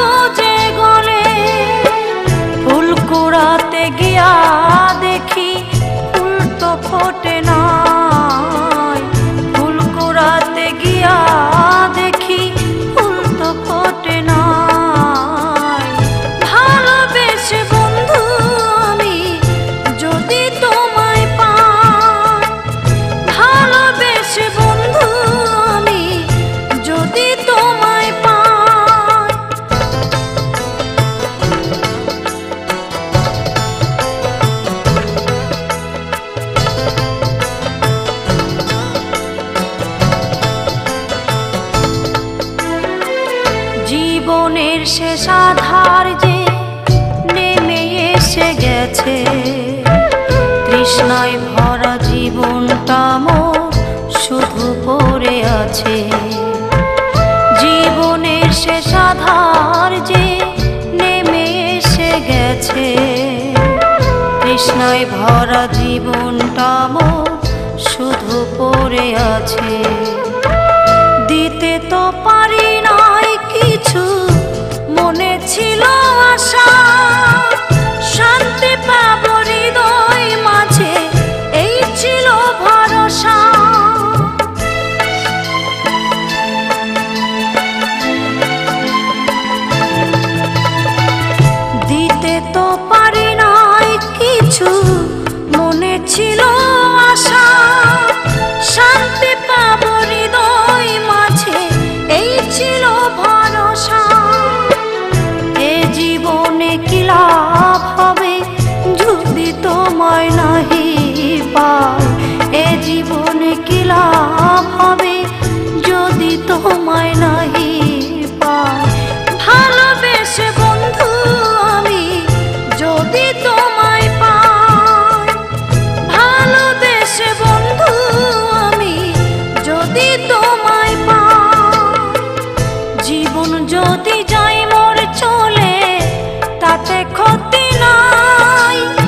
보자. শেষ আধার যে নেমে এসে গেছে। তৃষ্ণায় ভরা জীবনটা মোর শুধু পড়ে আছে। জীবনের শেষ আধার যে নেমে এসে গেছে। তৃষ্ণায় ভরা জীবনটা মোর শুধু পড়ে আছে। ছিল আশা। শান্তি পাব হৃদয় মাঝে, এই ছিল ভরসা। দিতে তো পারি নাই কিছু, মনে ছিল জীবন যদি যাই মোর চলে তাতে ক্ষতি নাই।